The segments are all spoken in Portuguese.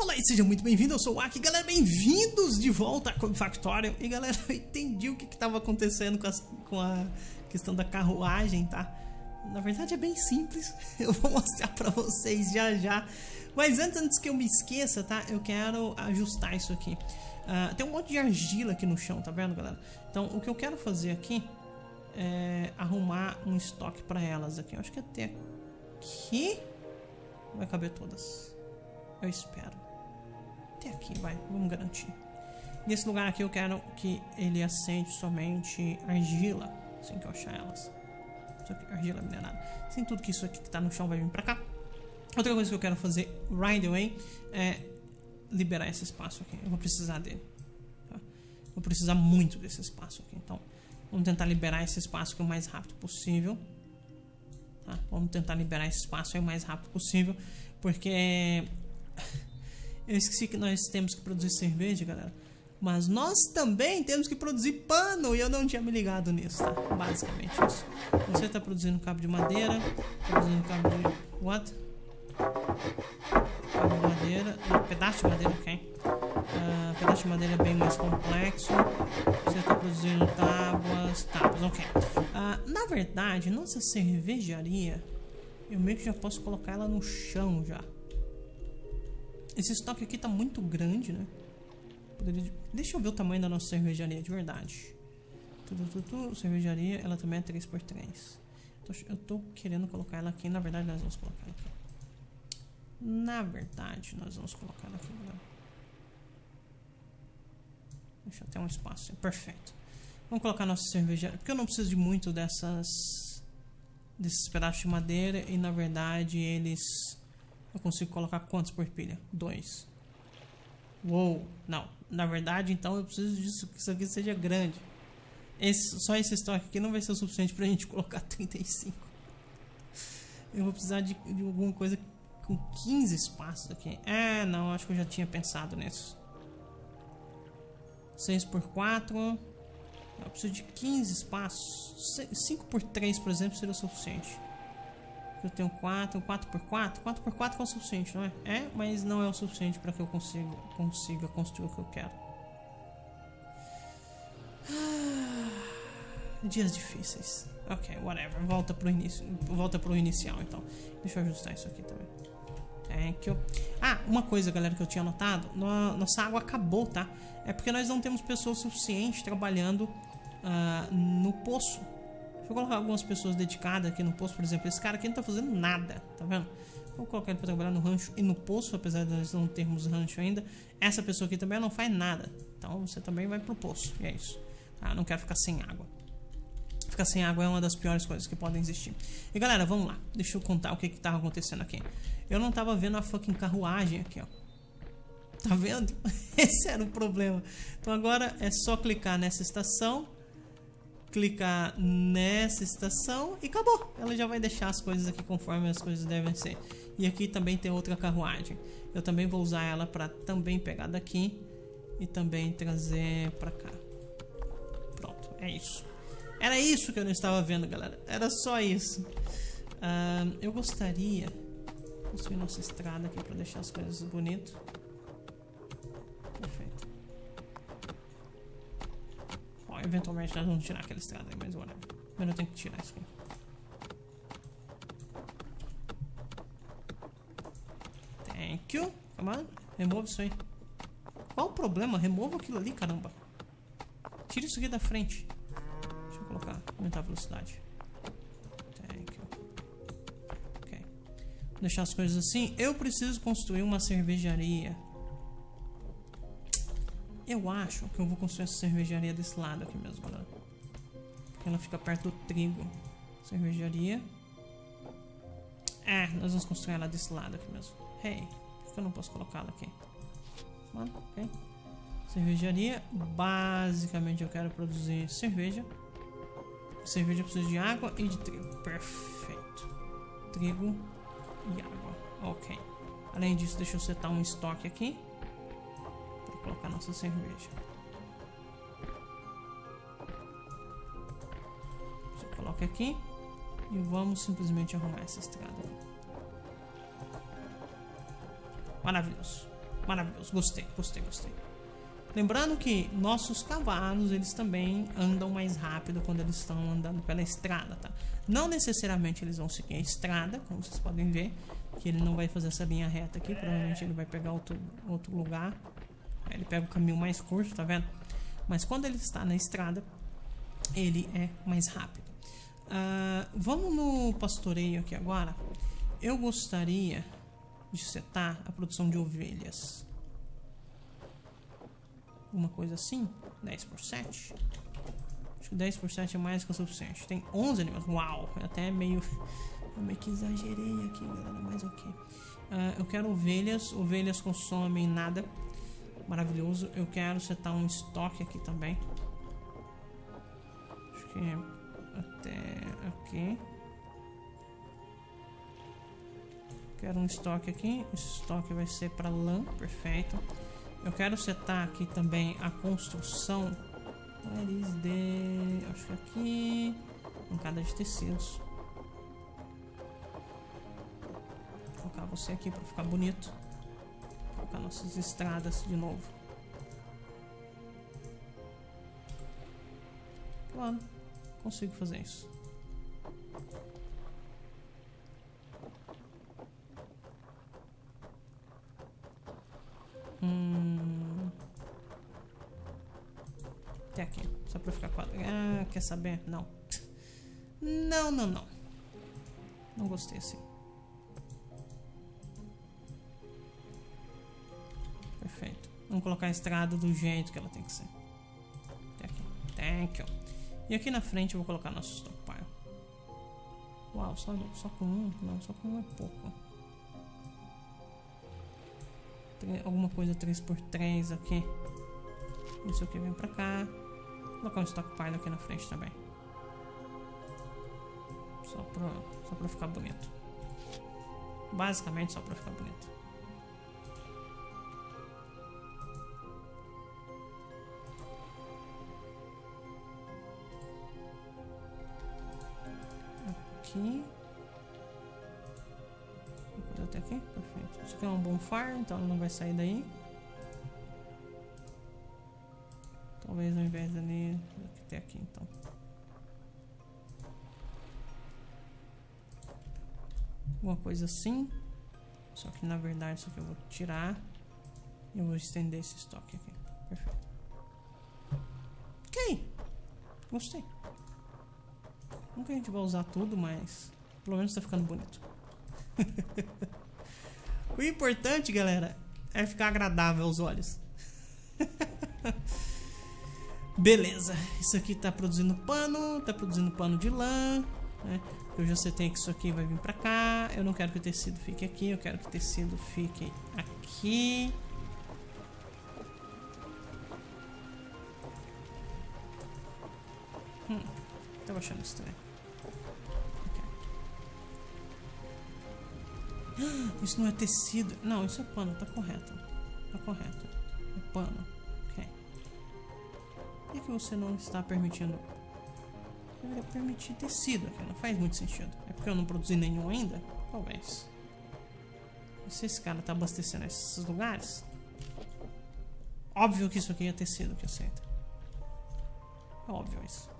Olá e seja muito bem-vindo, eu sou o Aki, galera, bem-vindos de volta a Code Factorial. E galera, eu entendi o que estava acontecendo com, as, com a questão da carruagem, tá? Na verdade é bem simples, eu vou mostrar pra vocês já já. Mas antes, antes que eu me esqueça, tá? Eu quero ajustar isso aqui. Uh, tem um monte de argila aqui no chão, tá vendo, galera? Então, o que eu quero fazer aqui é arrumar um estoque pra elas aqui. Eu acho que até aqui vai caber todas. Eu espero. Até aqui, vai. Vamos garantir. Nesse lugar aqui eu quero que ele aceite somente argila. Assim que eu achar elas. Aqui, argila minerada. Sem tudo que isso aqui que tá no chão vai vir pra cá. Outra coisa que eu quero fazer right away é liberar esse espaço aqui. Eu vou precisar dele. Tá? Vou precisar muito desse espaço aqui. Então, vamos tentar liberar esse espaço aqui o mais rápido possível. Tá? Vamos tentar liberar esse espaço aí o mais rápido possível. Porque eu esqueci que nós temos que produzir cerveja, galera. Mas nós também temos que produzir pano e eu não tinha me ligado nisso, tá? Basicamente isso. Você está produzindo cabo de madeira, produzindo cabo de. What? Cabo de madeira. Não, pedaço de madeira, ok. Uh, pedaço de madeira é bem mais complexo. Você está produzindo tábuas. Tábuas, ok. Uh, na verdade, nossa cervejaria, eu meio que já posso colocar ela no chão já. Esse estoque aqui tá muito grande, né? Poderia... Deixa eu ver o tamanho da nossa cervejaria de verdade. Tudo, tudo. Cervejaria, ela também é 3x3. Eu tô querendo colocar ela aqui. Na verdade, nós vamos colocar ela aqui. Na verdade, nós vamos colocar ela aqui, galera. Deixa eu ter um espaço. Perfeito. Vamos colocar nossa cervejaria. Porque eu não preciso de muito dessas... Desses pedaços de madeira. E, na verdade, eles eu consigo colocar quantos por pilha? Dois. Uou, não. Na verdade, então eu preciso disso que isso aqui seja grande. Esse, só esse estoque aqui não vai ser o suficiente pra gente colocar 35. Eu vou precisar de, de alguma coisa com 15 espaços aqui. É, não, acho que eu já tinha pensado nisso. 6 por 4. Eu preciso de 15 espaços. 5 por 3, por exemplo, seria o suficiente. Eu tenho 4, 4 por 4 4 por 4 é o suficiente, não é? É, mas não é o suficiente para que eu consiga, consiga construir o que eu quero. Ah, dias difíceis. Ok, whatever. Volta pro início. Volta pro inicial, então. Deixa eu ajustar isso aqui também. Thank you. Ah, uma coisa, galera, que eu tinha notado. Nossa água acabou, tá? É porque nós não temos pessoas suficientes trabalhando uh, no poço. Deixa eu colocar algumas pessoas dedicadas aqui no poço, por exemplo. Esse cara aqui não tá fazendo nada, tá vendo? Vou colocar ele para trabalhar no rancho e no poço, apesar de nós não termos rancho ainda. Essa pessoa aqui também não faz nada. Então você também vai pro poço. E é isso. Ah, não quero ficar sem água. Ficar sem água é uma das piores coisas que podem existir. E galera, vamos lá. Deixa eu contar o que que tava acontecendo aqui. Eu não tava vendo a fucking carruagem aqui, ó. Tá vendo? Esse era o problema. Então agora é só clicar nessa estação clicar nessa estação e acabou. Ela já vai deixar as coisas aqui conforme as coisas devem ser. E aqui também tem outra carruagem. Eu também vou usar ela para também pegar daqui e também trazer para cá. Pronto, é isso. Era isso que eu não estava vendo, galera. Era só isso. Uh, eu gostaria construir nossa estrada aqui para deixar as coisas bonitas. Eventualmente nós vamos tirar aquela estrada aí, mas whatever. Mas eu tenho que tirar isso aqui. Thank you. Come on. Remove isso aí. Qual o problema? Remova aquilo ali, caramba. Tira isso aqui da frente. Deixa eu colocar, aumentar a velocidade. Thank you. Ok. Vou deixar as coisas assim. Eu preciso construir uma cervejaria. Eu acho que eu vou construir essa cervejaria desse lado aqui mesmo, galera. Porque ela fica perto do trigo. Cervejaria. É, nós vamos construir ela desse lado aqui mesmo. Hey, por que eu não posso colocá-la aqui? Mano, ok. Cervejaria. Basicamente eu quero produzir cerveja. Cerveja precisa de água e de trigo. Perfeito. Trigo e água. Ok. Além disso, deixa eu setar um estoque aqui colocar nossa cerveja. Você coloca aqui e vamos simplesmente arrumar essa estrada. Maravilhoso. Maravilhoso, gostei, gostei, gostei. Lembrando que nossos cavalos, eles também andam mais rápido quando eles estão andando pela estrada, tá? Não necessariamente eles vão seguir a estrada, como vocês podem ver, que ele não vai fazer essa linha reta aqui, provavelmente ele vai pegar outro, outro lugar. Ele pega o caminho mais curto, tá vendo? Mas quando ele está na estrada, ele é mais rápido. Uh, vamos no pastoreio aqui agora. Eu gostaria de setar a produção de ovelhas. Uma coisa assim, 10 por 7. Acho que 10 por 7 é mais que o suficiente. Tem 11 animais. Uau, até meio, eu meio que exagerei aqui, galera, mas ok. Uh, eu quero ovelhas. Ovelhas consomem nada. Maravilhoso. Eu quero setar um estoque aqui também. Acho que é até aqui. Quero um estoque aqui. Esse estoque vai ser para lã, perfeito. Eu quero setar aqui também a construção. De. Acho que aqui. Bancada de tecidos. Vou colocar você aqui para ficar bonito. Colocar nossas estradas de novo. Claro consigo fazer isso. Hum... Até aqui, só pra ficar quadro. Ah, quer saber? Não. Não, não, não. Não gostei assim. Perfeito. Vamos colocar a estrada do jeito que ela tem que ser. Até aqui. Thank you. E aqui na frente eu vou colocar nosso stockpile. Uau, só, só com um? Não, só com um é pouco. Alguma coisa 3x3 aqui. Isso aqui vem pra cá. Vou colocar um stockpile aqui na frente também. Só pra, só pra ficar bonito. Basicamente só pra ficar bonito. Aqui. Até aqui, perfeito. Isso aqui é um bonfire, então ele não vai sair daí. Talvez ao invés dali, até aqui então. Alguma coisa assim. Só que na verdade isso aqui eu vou tirar. E eu vou estender esse estoque aqui. Perfeito. Ok. Gostei. Nunca a gente vai usar tudo, mas pelo menos tá ficando bonito. o importante, galera, é ficar agradável aos olhos. Beleza, isso aqui tá produzindo pano, tá produzindo pano de lã, né? Eu já setei que isso aqui vai vir pra cá. Eu não quero que o tecido fique aqui, eu quero que o tecido fique aqui. Hum, tava achando estranho. Isso não é tecido. Não, isso é pano, tá correto. Tá correto. É pano. Ok. Por que, você não está permitindo? Deveria permitir tecido aqui, não faz muito sentido. É porque eu não produzi nenhum ainda? Talvez. Se esse cara tá abastecendo esses lugares, óbvio que isso aqui é tecido que aceita. É óbvio isso.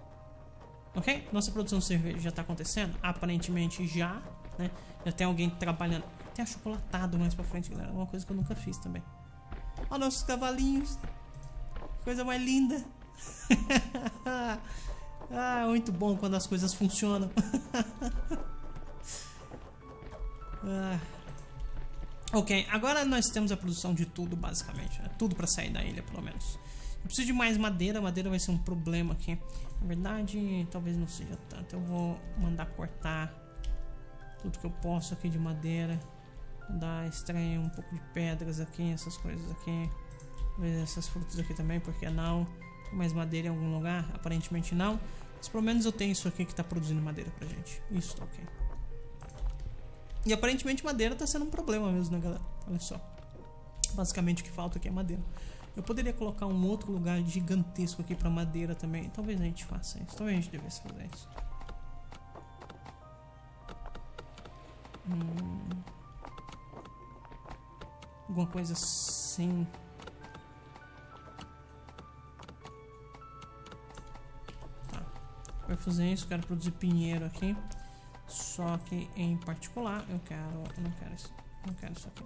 Ok? Nossa produção de cerveja já está acontecendo? Aparentemente já, né? Já tem alguém trabalhando. Tem achocolatado mais pra frente, galera. Uma coisa que eu nunca fiz também. Olha nossos cavalinhos. Coisa mais linda. ah, muito bom quando as coisas funcionam. ah. Ok, agora nós temos a produção de tudo, basicamente. É tudo para sair da ilha, pelo menos. Eu preciso de mais madeira, madeira vai ser um problema aqui. Na verdade, talvez não seja tanto. Eu vou mandar cortar tudo que eu posso aqui de madeira. Dar extrair um pouco de pedras aqui, essas coisas aqui. Essas frutas aqui também, porque não? Tem mais madeira em algum lugar? Aparentemente não. Mas pelo menos eu tenho isso aqui que está produzindo madeira pra gente. Isso tá ok. E aparentemente madeira está sendo um problema mesmo, né, galera? Olha só. Basicamente o que falta aqui é madeira. Eu poderia colocar um outro lugar gigantesco aqui para madeira também. Talvez a gente faça isso. Talvez a gente devesse fazer isso. Hum. Alguma coisa assim. Tá. Vai fazer isso, quero produzir pinheiro aqui. Só que em particular eu quero. Não quero isso. Não quero isso aqui.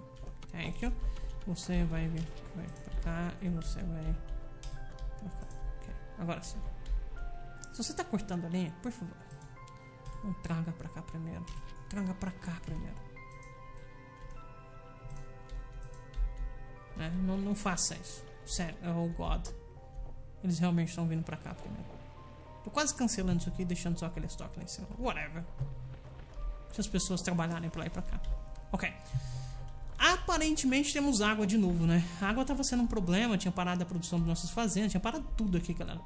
Thank you. Você vai vir vai pra cá e você vai pra cá. Okay. Agora sim. Se você tá cortando a linha, por favor, não traga pra cá primeiro. Traga pra cá primeiro. É, não, não faça isso. Sério, oh God. Eles realmente estão vindo pra cá primeiro. Tô quase cancelando isso aqui, deixando só aquele estoque lá em cima. Whatever. Se as pessoas trabalharem pra lá e pra cá. Ok. Aparentemente temos água de novo, né? A água estava sendo um problema, tinha parado a produção das nossas fazendas, tinha parado tudo aqui, galera.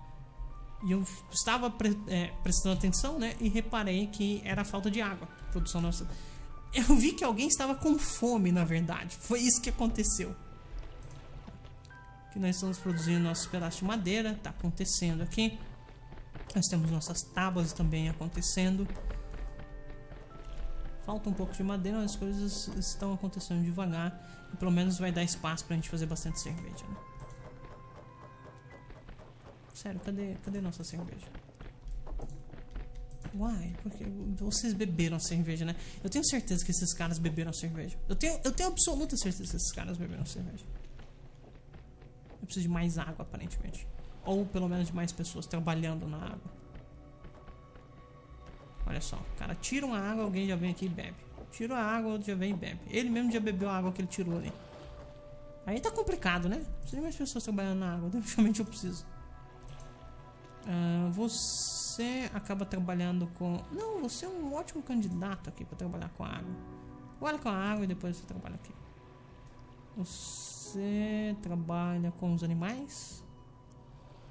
E eu estava pre é, prestando atenção, né? E reparei que era falta de água. Produção nossa. Eu vi que alguém estava com fome, na verdade. Foi isso que aconteceu. Que nós estamos produzindo nossos pedaços de madeira, está acontecendo aqui. Nós temos nossas tábuas também acontecendo. Falta um pouco de madeira, as coisas estão acontecendo devagar. E pelo menos vai dar espaço pra gente fazer bastante cerveja, né? Sério, cadê, cadê nossa cerveja? Uai, porque vocês beberam cerveja, né? Eu tenho certeza que esses caras beberam cerveja. Eu tenho, eu tenho absoluta certeza que esses caras beberam cerveja. Eu preciso de mais água, aparentemente. Ou pelo menos de mais pessoas trabalhando na água. Olha só, cara tira uma água, alguém já vem aqui e bebe. Tira a água, outro já vem e bebe. Ele mesmo já bebeu a água que ele tirou ali. Aí tá complicado, né? Precisa de mais pessoas trabalhando na água. Definitivamente eu preciso. Uh, você acaba trabalhando com. Não, você é um ótimo candidato aqui para trabalhar com água. Olha com a água e depois você trabalha aqui. Você trabalha com os animais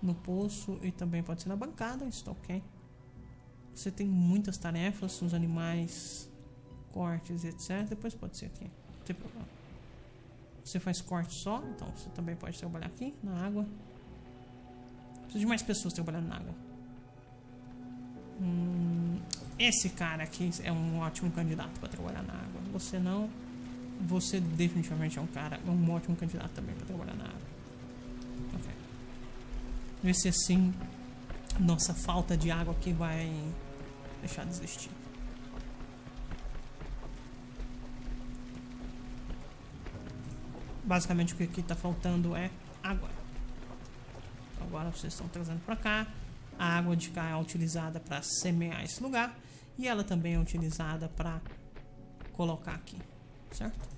no poço e também pode ser na bancada, está ok. Você tem muitas tarefas, os animais, cortes, etc. Depois pode ser aqui, não tem problema. Você faz corte só, então você também pode trabalhar aqui na água. Preciso de mais pessoas trabalhando na água. Hum, esse cara aqui é um ótimo candidato para trabalhar na água. Você não. Você definitivamente é um cara, um ótimo candidato também para trabalhar na água. Ok. Vê se assim nossa falta de água aqui vai deixar de existir. Basicamente o que aqui está faltando é água. Agora vocês estão trazendo para cá. A água de cá é utilizada para semear esse lugar. E ela também é utilizada para colocar aqui. Certo?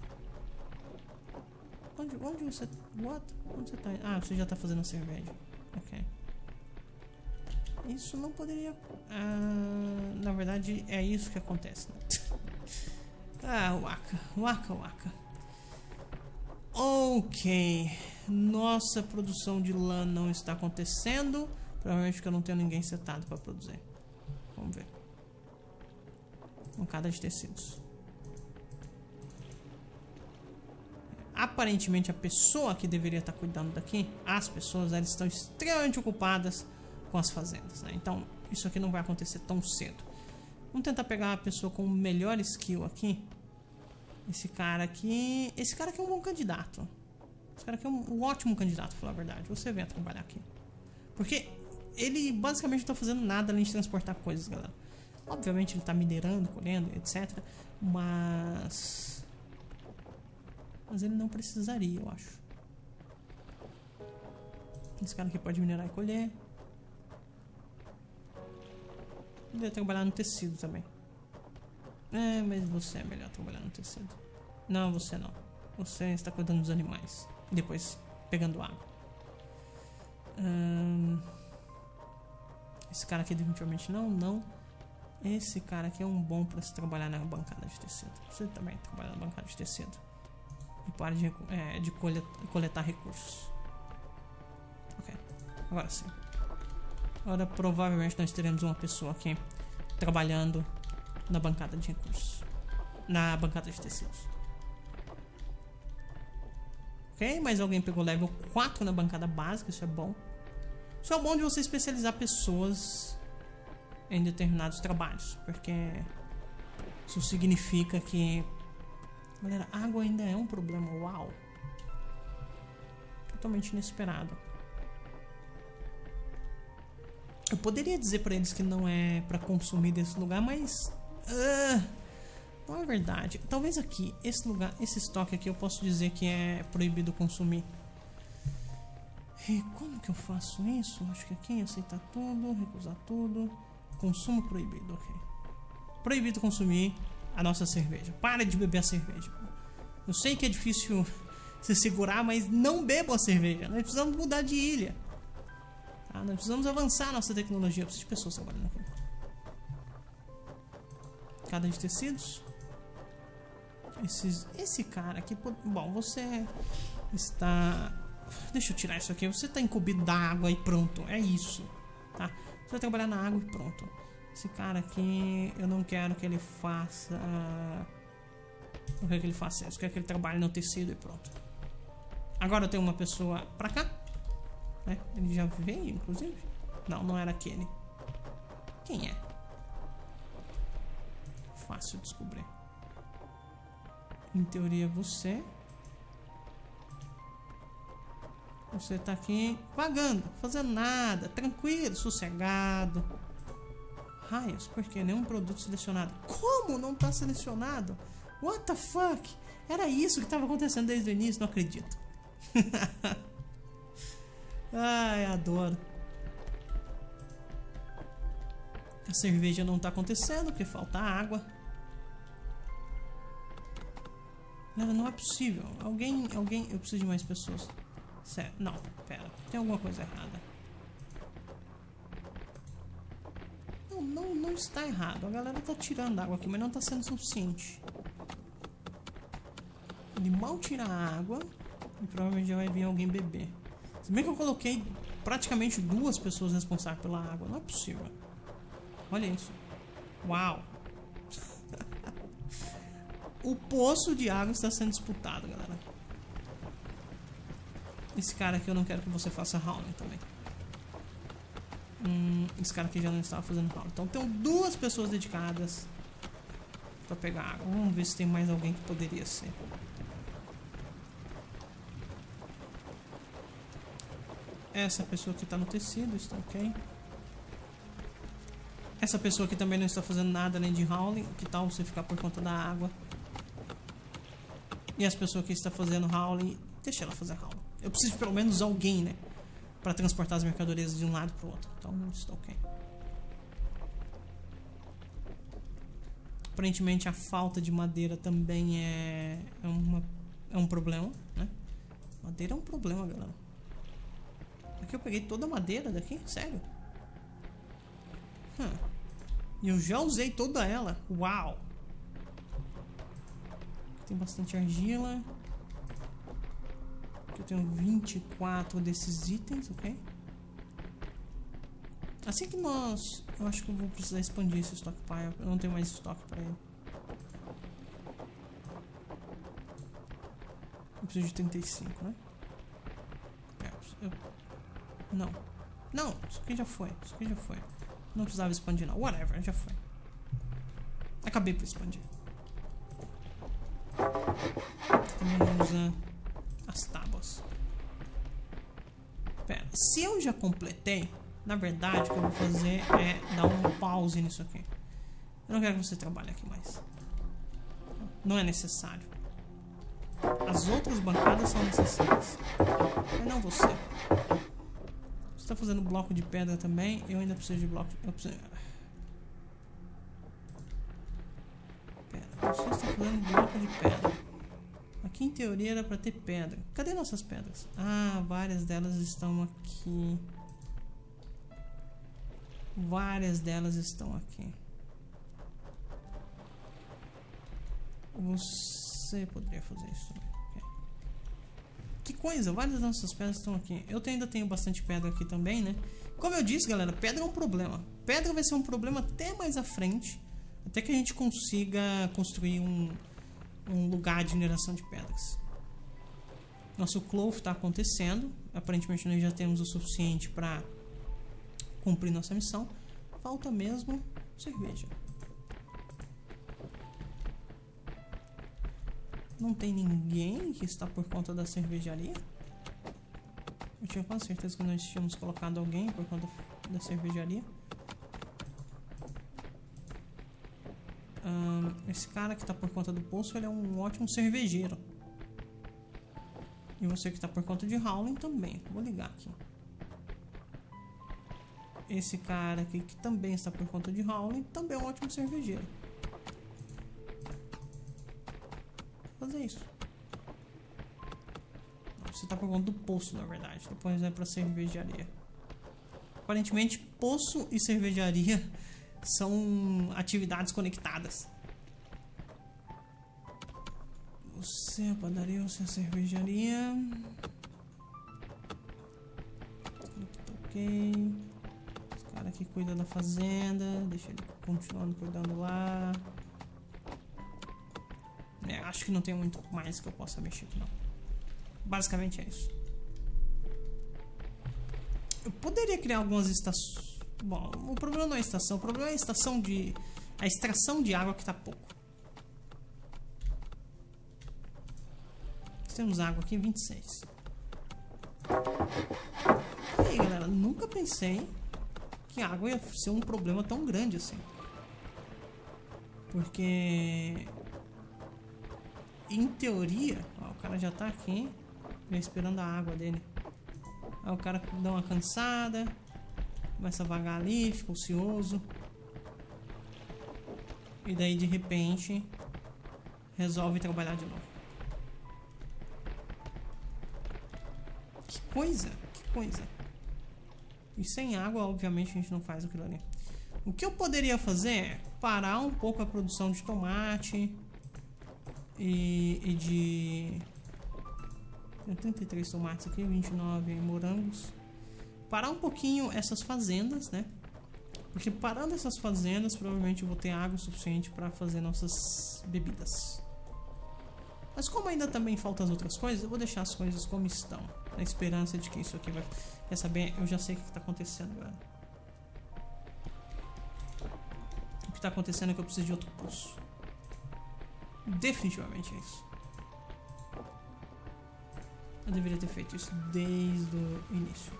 Onde, onde você... What? Onde você tá? Ah, você já está fazendo cerveja. Ok. Isso não poderia. Ah, na verdade, é isso que acontece. Né? ah, waka, waka, waka. Ok. Nossa produção de lã não está acontecendo. Provavelmente porque eu não tenho ninguém setado para produzir. Vamos ver. Bancada de tecidos. Aparentemente a pessoa que deveria estar cuidando daqui, as pessoas, elas estão extremamente ocupadas com as fazendas. Né? Então, isso aqui não vai acontecer tão cedo. Vamos tentar pegar uma pessoa com melhor skill aqui. Esse cara aqui. Esse cara aqui é um bom candidato. Esse cara aqui é um, um ótimo candidato, pra falar a verdade. Você vem a trabalhar aqui. Porque ele basicamente não tá fazendo nada além de transportar coisas, galera. Obviamente ele tá minerando, colhendo, etc. Mas. Mas ele não precisaria, eu acho. Esse cara aqui pode minerar e colher. Poderia trabalhar no tecido também. É, mas você é melhor trabalhar no tecido. Não, você não. Você está cuidando dos animais. Depois pegando água. Hum, esse cara aqui definitivamente não, não. Esse cara aqui é um bom para se trabalhar na bancada de tecido. Você também trabalha na bancada de tecido. E para de, é, de coletar recursos. Ok. Agora sim. Agora provavelmente nós teremos uma pessoa aqui trabalhando na bancada de recursos. Na bancada de tecidos. Ok, mas alguém pegou level 4 na bancada básica, isso é bom. Isso é bom de você especializar pessoas em determinados trabalhos, porque isso significa que... Galera, água ainda é um problema, uau. totalmente inesperado. Eu poderia dizer para eles que não é para consumir desse lugar, mas uh, não é verdade. Talvez aqui, esse lugar, esse estoque aqui, eu posso dizer que é proibido consumir. E como que eu faço isso? Acho que aqui aceitar tudo, recusar tudo. Consumo proibido, ok. Proibido consumir a nossa cerveja. Para de beber a cerveja. Eu sei que é difícil se segurar, mas não bebam a cerveja. Nós precisamos mudar de ilha. Tá? Nós precisamos avançar nossa tecnologia. Eu preciso de pessoas trabalhando aqui. Cada de tecidos. Esses, esse cara aqui. Bom, você está. Deixa eu tirar isso aqui. Você está incumbido da água e pronto. É isso. Tá? Você vai trabalhar na água e pronto. Esse cara aqui, eu não quero que ele faça. Não quero que ele faça isso. Eu quero que ele trabalhe no tecido e pronto. Agora eu tenho uma pessoa pra cá. Né? Ele já veio, inclusive. Não, não era aquele. Quem é? Fácil descobrir. Em teoria, você. Você tá aqui vagando, fazendo nada, tranquilo, sossegado. Raios, porque nenhum produto selecionado. Como não tá selecionado? What the fuck? Era isso que estava acontecendo desde o início, não acredito. Ai, adoro. A cerveja não tá acontecendo porque falta água. Não, não é possível. Alguém, alguém, eu preciso de mais pessoas. Não, pera, tem alguma coisa errada. Não, não, não está errado. A galera tá tirando água aqui, mas não tá sendo suficiente. Ele mal tira a água e provavelmente já vai vir alguém beber. Se bem que eu coloquei praticamente duas pessoas responsáveis pela água. Não é possível. Olha isso. Uau. O poço de água está sendo disputado, galera. Esse cara aqui eu não quero que você faça howling também. Hum, esse cara aqui já não estava fazendo howling. Então tem duas pessoas dedicadas para pegar água. Vamos ver se tem mais alguém que poderia ser. Essa pessoa que está no tecido está ok. Essa pessoa aqui também não está fazendo nada além de howling. Que tal você ficar por conta da água? E as pessoas que está fazendo howling, deixa ela fazer howling. Eu preciso de pelo menos alguém, né? Para transportar as mercadorias de um lado para o outro. Então, está ok. Aparentemente, a falta de madeira também é, é, uma, é um problema, né? Madeira é um problema, galera. Aqui eu peguei toda a madeira daqui? Sério? Hum. E eu já usei toda ela. Uau! Tem bastante argila. Aqui eu tenho 24 desses itens, ok? Assim que nós... Eu acho que eu vou precisar expandir esse stockpile. Eu não tenho mais estoque pra ele. Eu preciso de 35, né? É, eu... Não. Não, isso aqui já foi. Isso aqui já foi. Não precisava expandir não. Whatever, já foi. Acabei por expandir. Também usa as tábuas. Pera, se eu já completei, na verdade o que eu vou fazer é dar um pause nisso aqui. Eu não quero que você trabalhe aqui mais. Não é necessário. As outras bancadas são necessárias. Mas não você. Você está fazendo bloco de pedra também. Eu ainda preciso de bloco. Eu preciso... Pera, você está fazendo bloco de pedra. Aqui em teoria era para ter pedra. Cadê nossas pedras? Ah, várias delas estão aqui. Várias delas estão aqui. Você poderia fazer isso. Que coisa, várias nossas pedras estão aqui. Eu ainda tenho bastante pedra aqui também, né? Como eu disse, galera, pedra é um problema. Pedra vai ser um problema até mais à frente. Até que a gente consiga construir um, um lugar de mineração de pedras. Nosso clove está acontecendo. Aparentemente nós já temos o suficiente para cumprir nossa missão. Falta mesmo cerveja. Não tem ninguém que está por conta da cervejaria? Eu tinha quase certeza que nós tínhamos colocado alguém por conta da cervejaria. Esse cara que tá por conta do poço, ele é um ótimo cervejeiro. E você que tá por conta de Howling também. Vou ligar aqui. Esse cara aqui que também está por conta de Howling também é um ótimo cervejeiro. Vou fazer isso. Você tá por conta do poço, na verdade. Depois vai pra cervejaria. Aparentemente, poço e cervejaria são atividades conectadas. É a padaria, é a cervejaria. Ok. Esse cara aqui cuida da fazenda. Deixa ele continuando cuidando lá. É, acho que não tem muito mais que eu possa mexer aqui, não. Basicamente é isso. Eu poderia criar algumas estações. Bom, o problema não é a estação, o problema é a estação de. a extração de água que tá pouco. Temos água aqui, 26. E aí, galera, nunca pensei que a água ia ser um problema tão grande assim. Porque... Em teoria... Ó, o cara já tá aqui, esperando a água dele. Aí o cara dá uma cansada, começa a vagar ali, fica ocioso. E daí, de repente, resolve trabalhar de novo. Coisa, que coisa. E sem água, obviamente, a gente não faz aquilo ali. O que eu poderia fazer é parar um pouco a produção de tomate e, e de... Tem 33 tomates aqui, 29 morangos. Parar um pouquinho essas fazendas, né? Porque parando essas fazendas, provavelmente eu vou ter água suficiente para fazer nossas bebidas. Mas como ainda também faltam as outras coisas, eu vou deixar as coisas como estão. Na esperança de que isso aqui vai... Quer saber? Eu já sei o que está acontecendo, galera. O que está acontecendo é que eu preciso de outro poço. Definitivamente é isso. Eu deveria ter feito isso desde o início.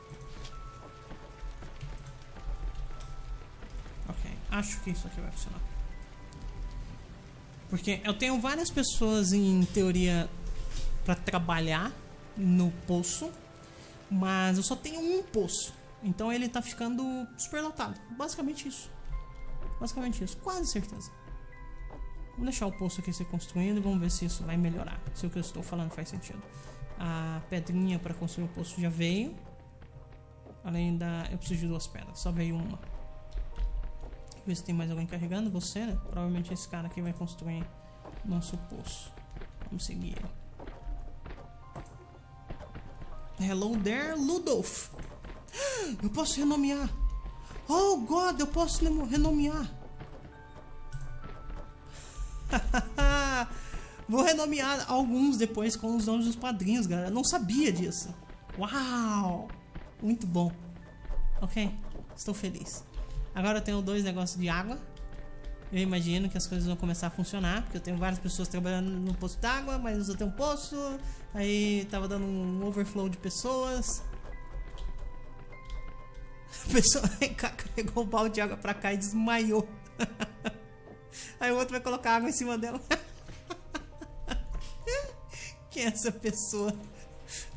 Ok, acho que isso aqui vai funcionar. Porque eu tenho várias pessoas em teoria para trabalhar no poço, mas eu só tenho um poço. Então ele tá ficando super lotado. Basicamente isso. Basicamente isso, quase certeza. Vamos deixar o poço aqui ser construído e vamos ver se isso vai melhorar. Se o que eu estou falando faz sentido. A pedrinha para construir o poço já veio. Além da. Eu preciso de duas pedras, só veio uma ver se tem mais alguém carregando. Você, né? Provavelmente esse cara aqui vai construir nosso poço. Vamos seguir. Hello there, Ludolf. Eu posso renomear. Oh, God, eu posso renomear. Vou renomear alguns depois com os nomes dos padrinhos, galera. Eu não sabia disso. Uau! Muito bom. Ok? Estou feliz. Agora eu tenho dois negócios de água. Eu imagino que as coisas vão começar a funcionar, porque eu tenho várias pessoas trabalhando no posto d'água, mas eu tenho um poço, aí tava dando um overflow de pessoas. A pessoa carregou o balde de água pra cá e desmaiou. Aí o outro vai colocar água em cima dela. Quem é essa pessoa?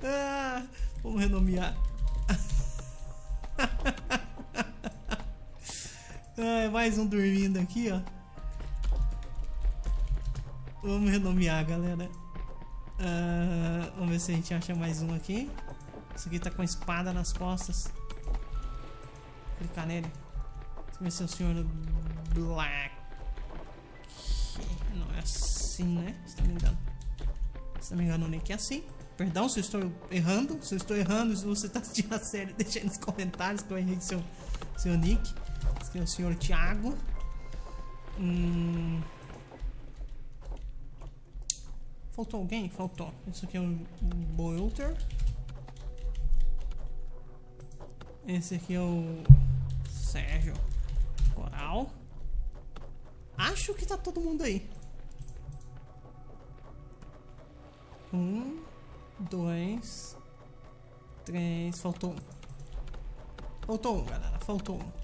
Ah, vamos renomear. Ah, mais um dormindo aqui, ó. Vamos renomear, galera. Uh, vamos ver se a gente acha mais um aqui. Esse aqui tá com a espada nas costas. Clicar nele. Vamos ver se é o senhor Black. Não é assim, né? Se não me engano. Se não me engano, o nick é assim. Perdão se eu estou errando. Se eu estou errando, se você está assistindo a série, deixa aí nos comentários que eu errei seu, seu nick. Esse é o senhor Thiago. Hum... Faltou alguém? Faltou. Esse aqui é o Boilter. Esse aqui é o Sérgio Coral. Acho que tá todo mundo aí. Um, dois, três. Faltou um. Faltou um, galera. Faltou um.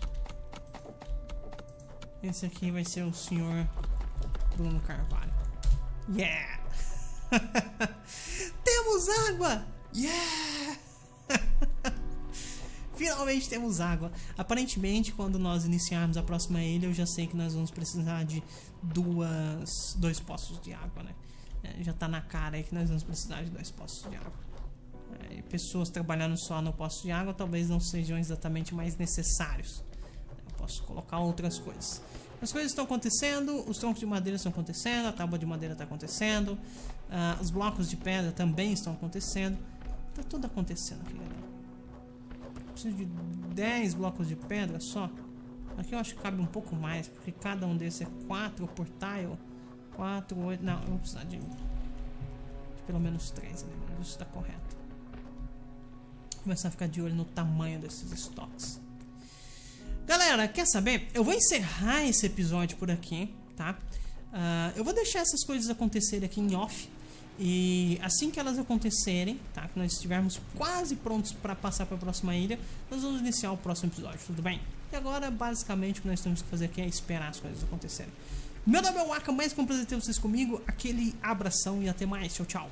Esse aqui vai ser o senhor Bruno Carvalho. Yeah! temos água! Yeah! Finalmente temos água. Aparentemente, quando nós iniciarmos a próxima ilha, eu já sei que nós vamos precisar de duas, dois poços de água, né? É, já tá na cara aí que nós vamos precisar de dois poços de água. É, pessoas trabalhando só no poço de água talvez não sejam exatamente mais necessários. Posso colocar outras coisas. As coisas estão acontecendo, os troncos de madeira estão acontecendo, a tábua de madeira está acontecendo, uh, os blocos de pedra também estão acontecendo. Tá tudo acontecendo aqui, galera. Preciso de 10 blocos de pedra só. Aqui eu acho que cabe um pouco mais, porque cada um desses é 4 por tile. 4, 8. Não, eu vou precisar de, de pelo menos 3 ali, isso está correto. Começar a ficar de olho no tamanho desses estoques. Galera, quer saber? Eu vou encerrar esse episódio por aqui, tá? Uh, eu vou deixar essas coisas acontecerem aqui em off. E assim que elas acontecerem, tá? Que nós estivermos quase prontos para passar para a próxima ilha, nós vamos iniciar o próximo episódio, tudo bem? E agora, basicamente, o que nós temos que fazer aqui é esperar as coisas acontecerem. Meu nome é Waka, mais com prazer ter vocês comigo. Aquele abração e até mais. Tchau, tchau.